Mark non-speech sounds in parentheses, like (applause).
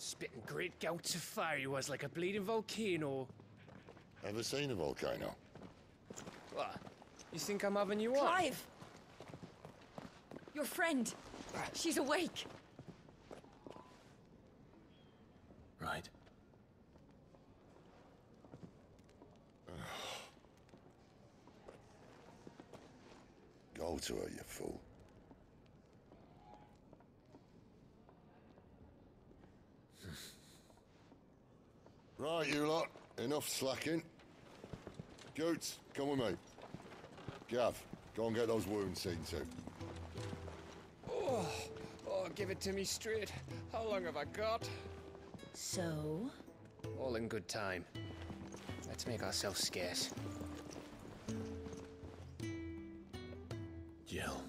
Spitting great gouts of fire he was like a bleeding volcano. Ever seen a volcano? What? You think I'm having you on? Clive! Your friend! She's awake! Right. (sighs) Go to her, you fool. Right, you lot. Enough slacking. Goetz, come with me. Gav, go and get those wounds seen to. Oh, oh, give it to me straight. How long have I got? So? All in good time. Let's make ourselves scarce. Jill.